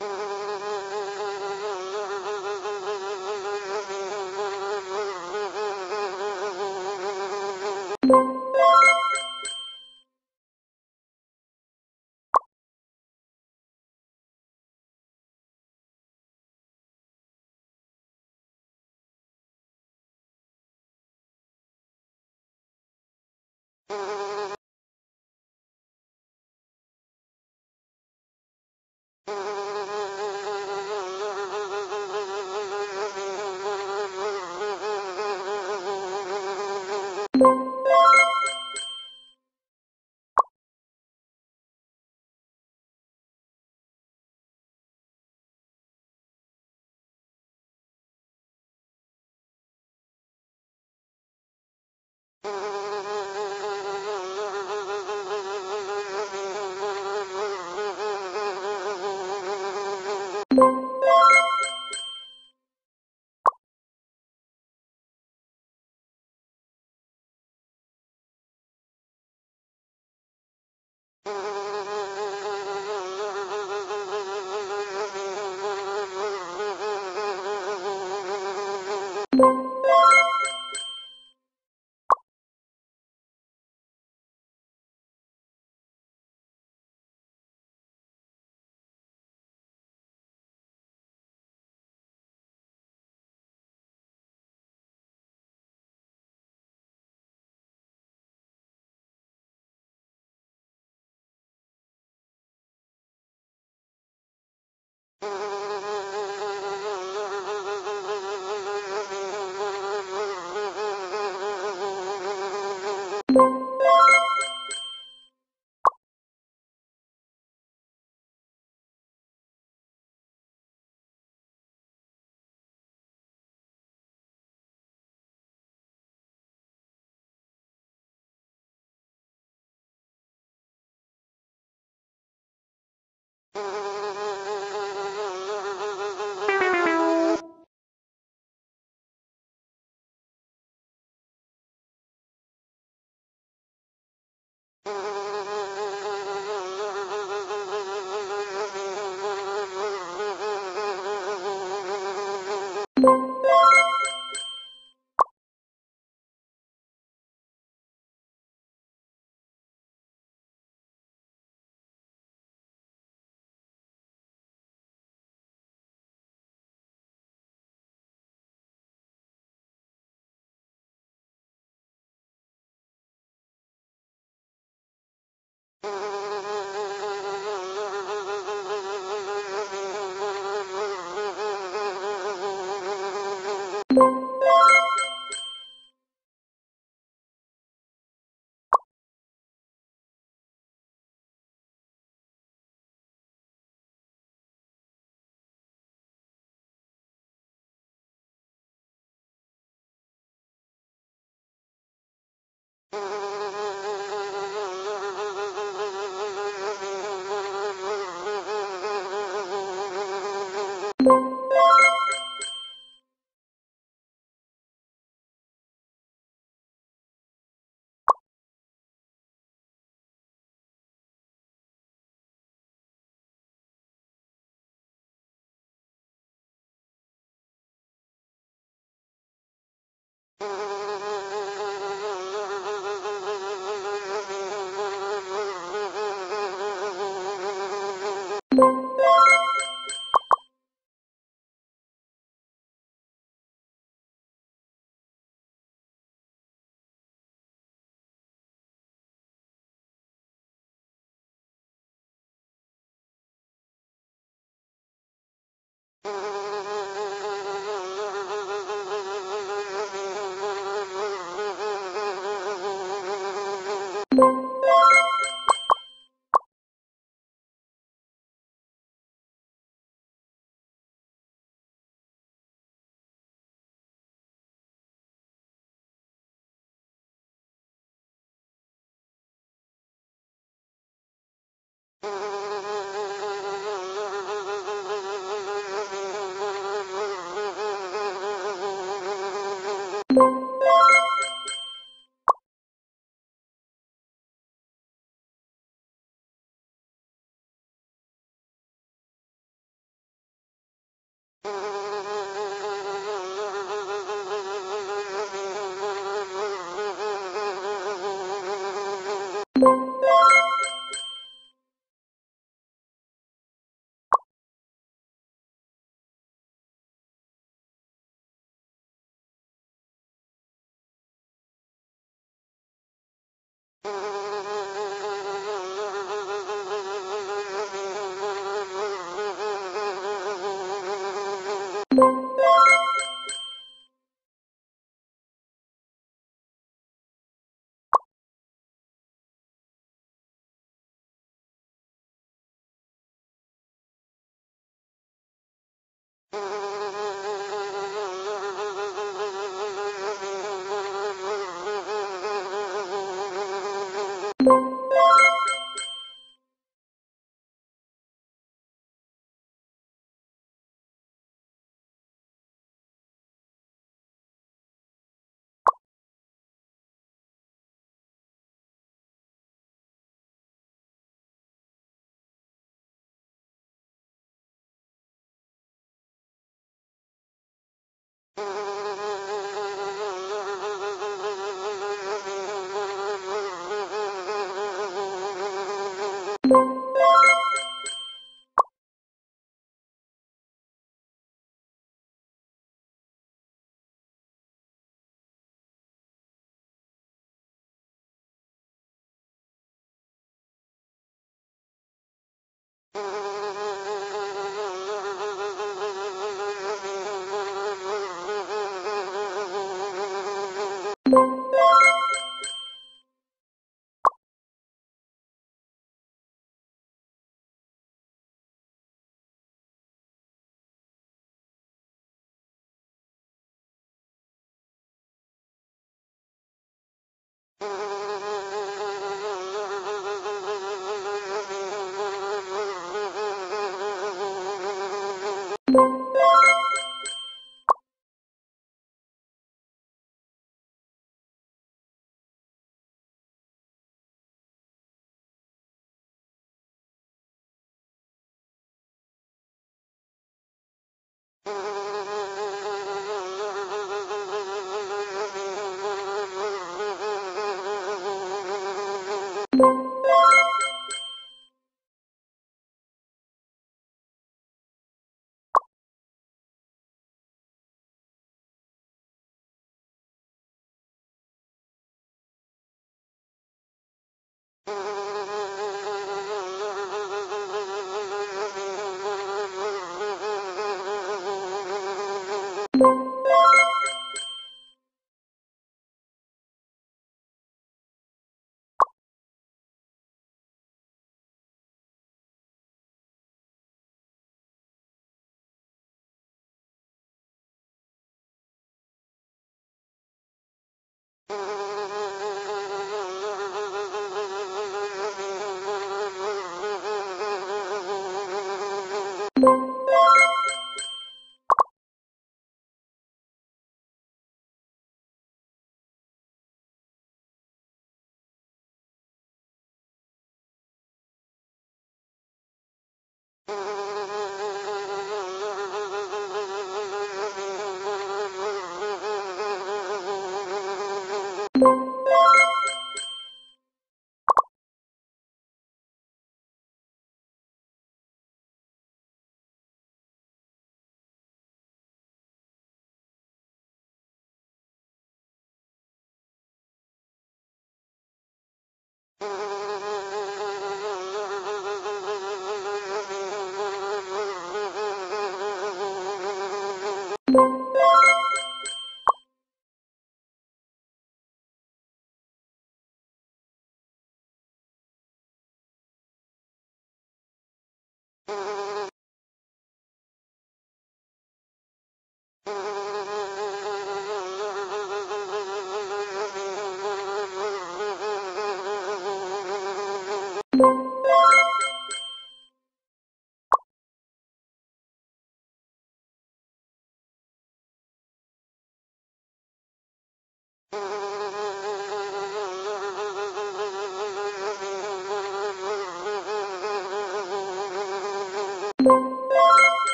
You.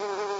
you.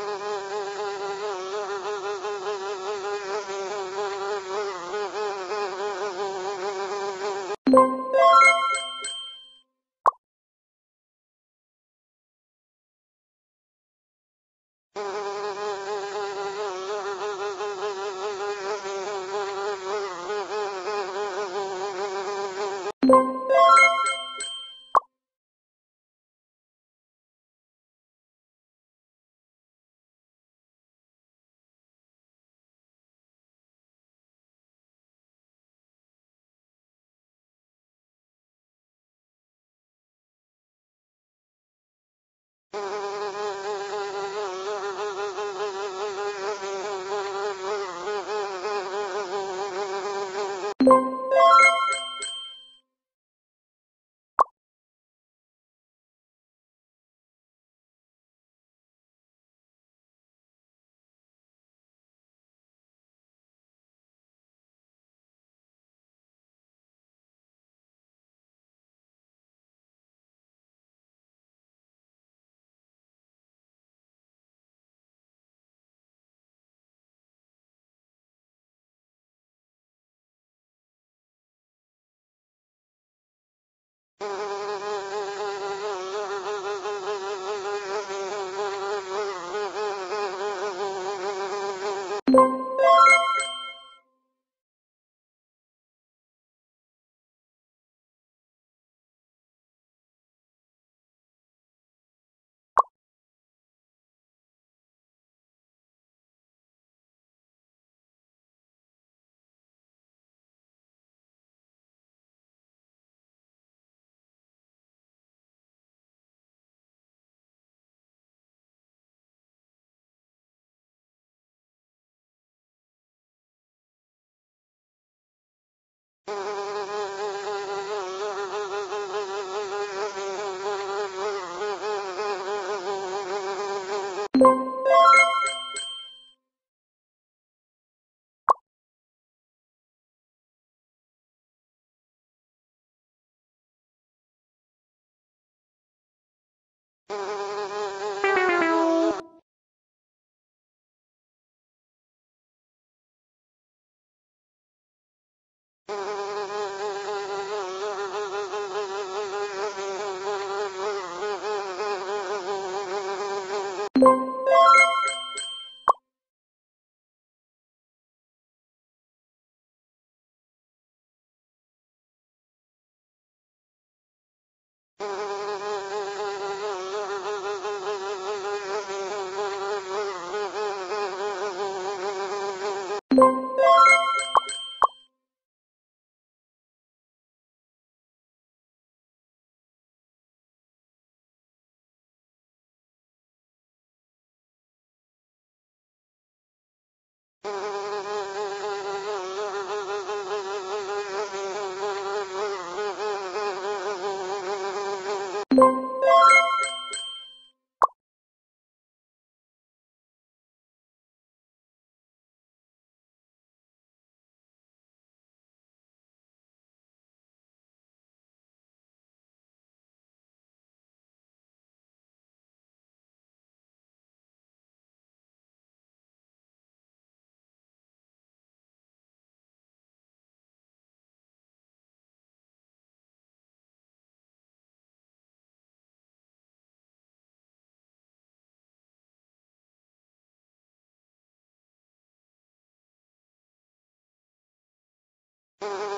Thank you.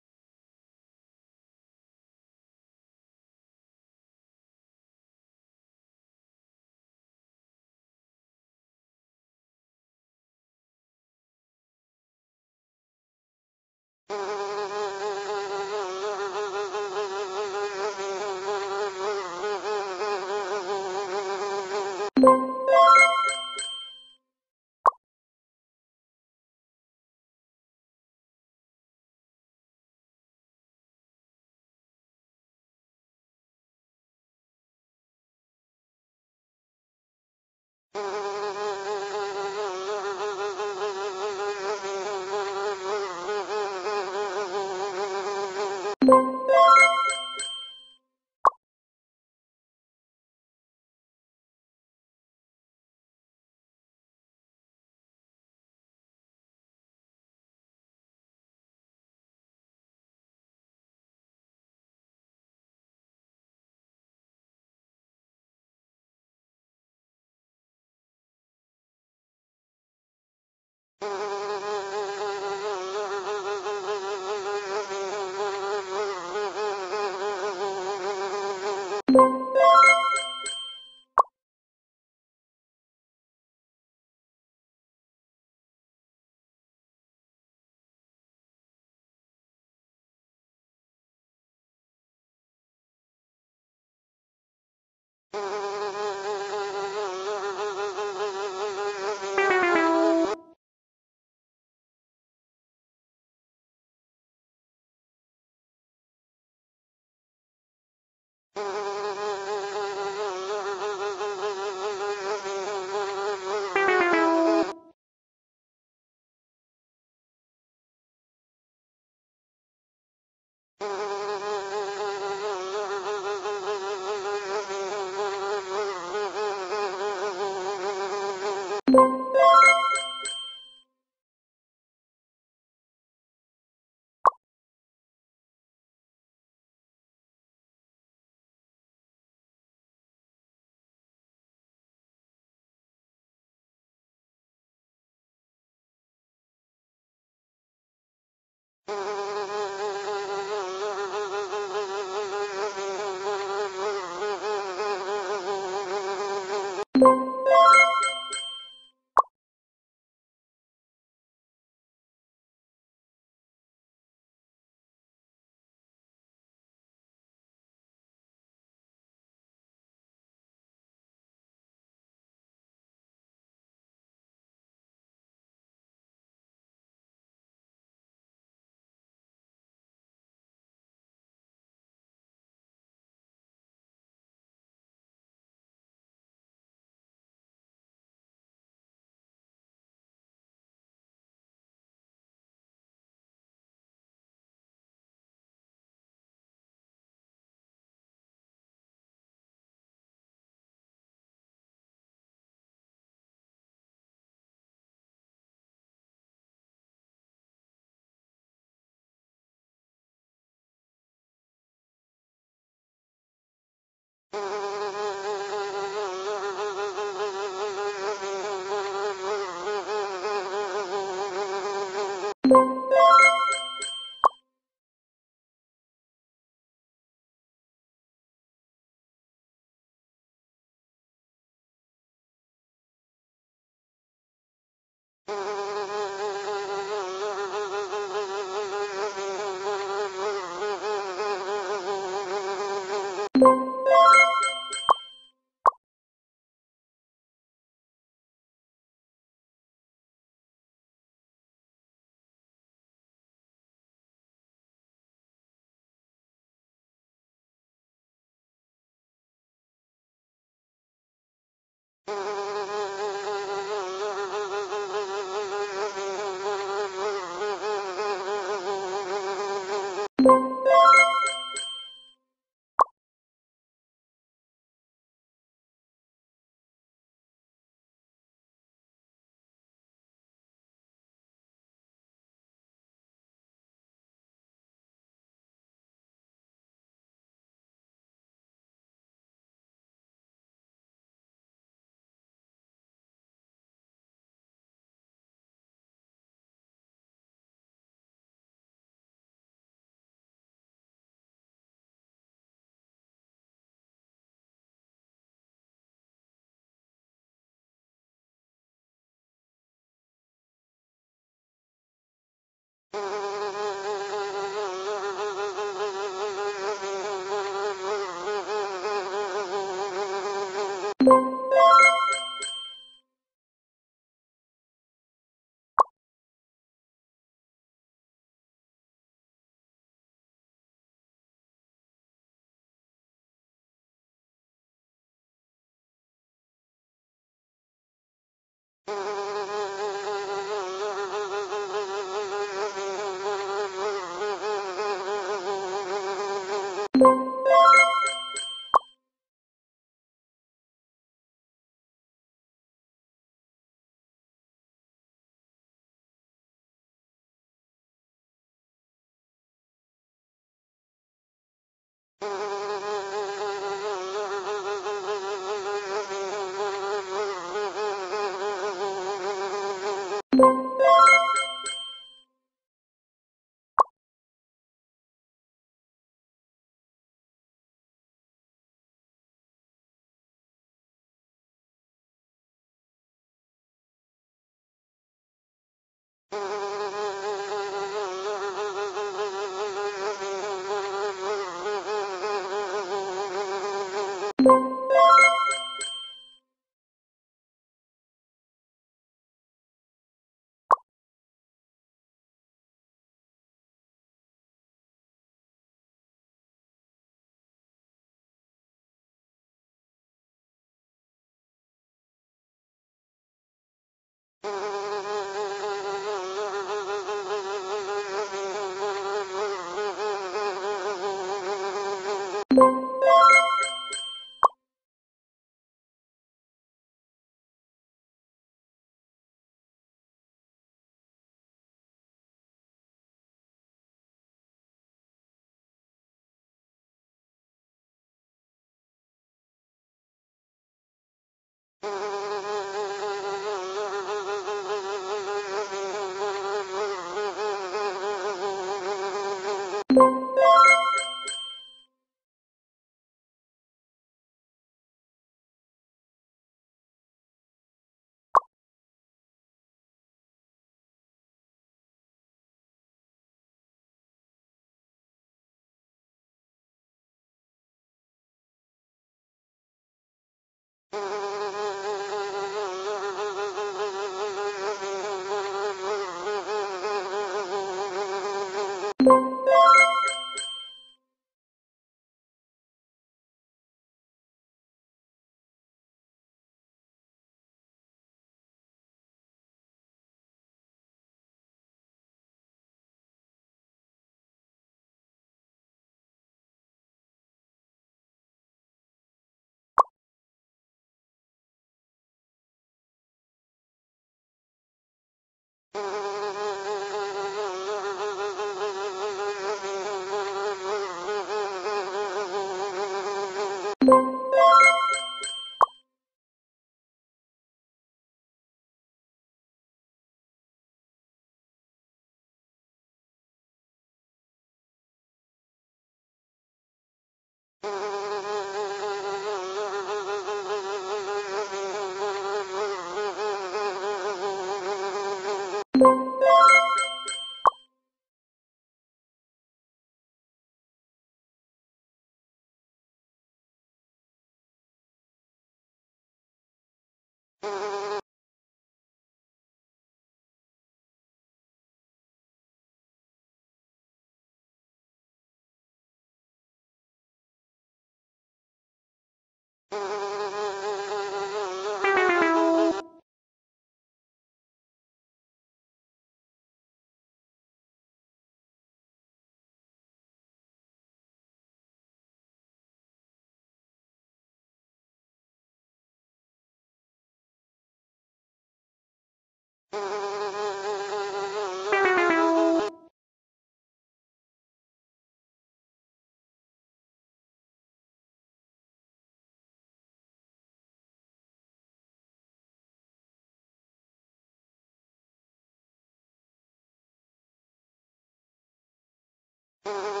you.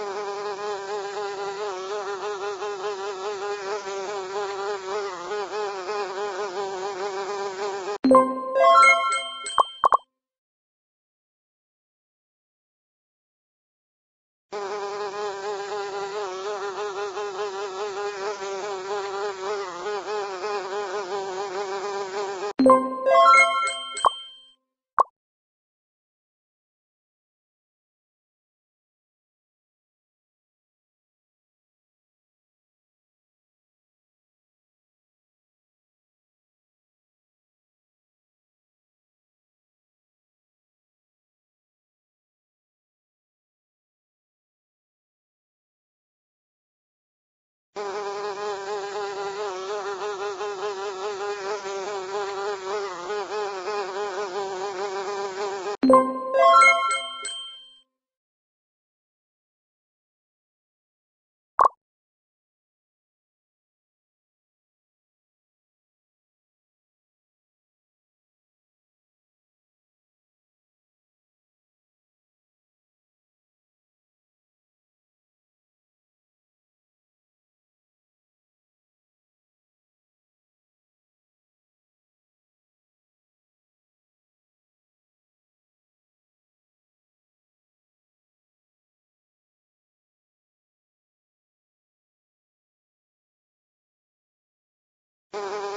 Thank you. Mm-hmm.